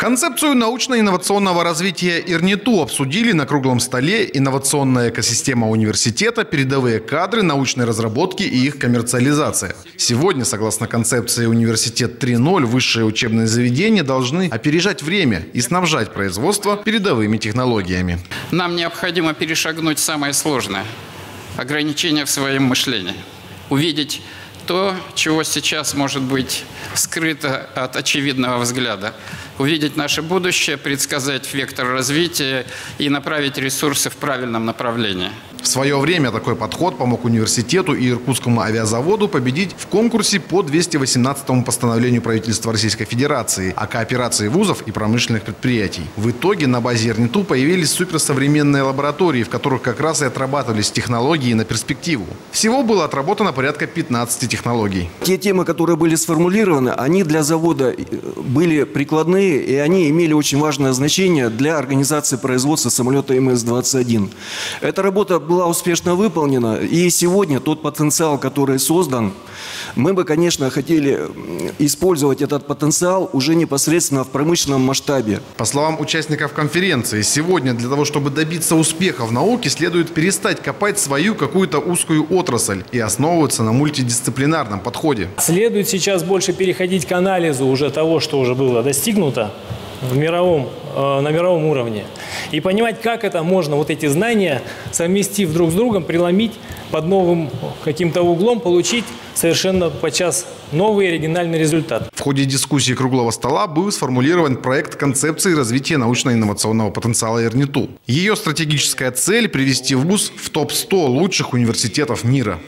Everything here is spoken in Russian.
Концепцию научно-инновационного развития ИРНИТУ обсудили на круглом столе «Инновационная экосистема университета, передовые кадры научной разработки и их коммерциализация». Сегодня, согласно концепции «Университет 3.0», высшие учебные заведения должны опережать время и снабжать производство передовыми технологиями. Нам необходимо перешагнуть самое сложное – ограничение в своем мышлении. Увидеть то, чего сейчас может быть скрыто от очевидного взгляда. Увидеть наше будущее, предсказать вектор развития и направить ресурсы в правильном направлении. Свое время такой подход помог университету и Иркутскому авиазаводу победить в конкурсе по 218 постановлению правительства Российской Федерации о кооперации вузов и промышленных предприятий. В итоге на базе РНИТУ появились суперсовременные лаборатории, в которых как раз и отрабатывались технологии на перспективу. Всего было отработано порядка 15 технологий. Те темы, которые были сформулированы, они для завода э, были прикладные, и они имели очень важное значение для организации производства самолета МС-21. Эта работа была успешно выполнена, и сегодня тот потенциал, который создан, мы бы, конечно, хотели использовать этот потенциал уже непосредственно в промышленном масштабе. По словам участников конференции, сегодня для того, чтобы добиться успеха в науке, следует перестать копать свою какую-то узкую отрасль и основываться на мультидисциплинарном подходе. Следует сейчас больше переходить к анализу уже того, что уже было достигнуто в мировом, э, на мировом уровне. И понимать, как это можно, вот эти знания, совместив друг с другом, преломить под новым каким-то углом, получить совершенно подчас новый оригинальный результат. В ходе дискуссии круглого стола был сформулирован проект концепции развития научно-инновационного потенциала ИРНИТУ. Ее стратегическая цель – привести вуз в топ-100 лучших университетов мира.